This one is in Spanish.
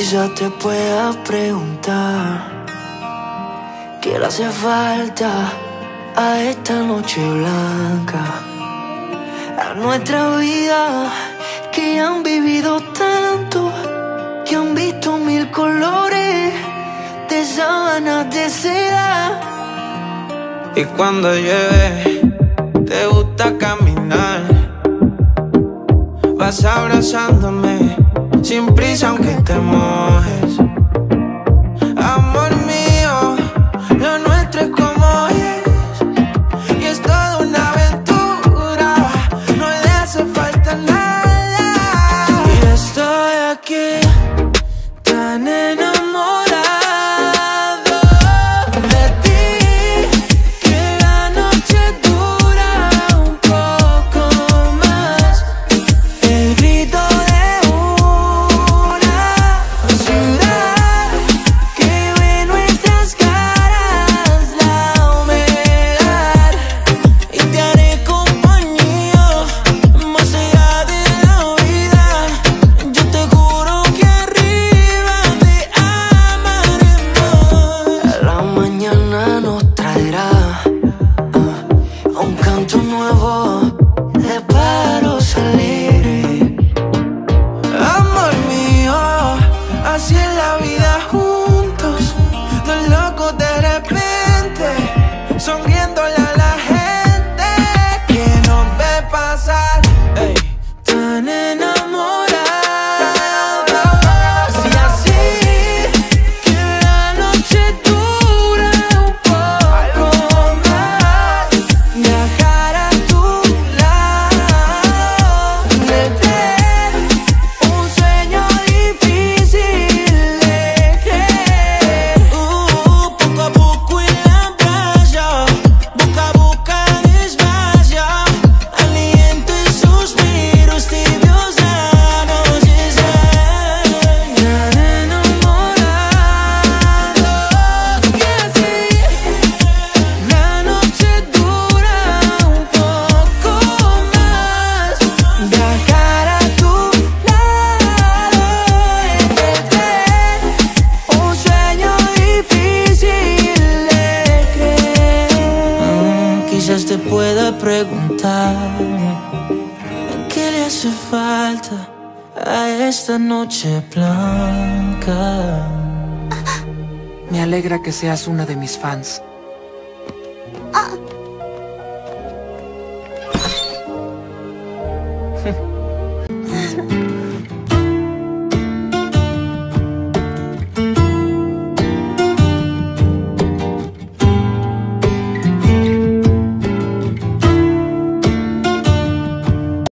Quizás te pueda preguntar ¿Qué le hace falta a esta noche blanca? A nuestra vida que han vivido tanto Que han visto mil colores de sábanas de seda Y cuando llueve te gusta caminar Vas abrazándome sin prisa aunque te mojes. Dòng Quizás te pueda preguntar qué le hace falta a esta noche blanca. Me alegra que seas una de mis fans. Ah.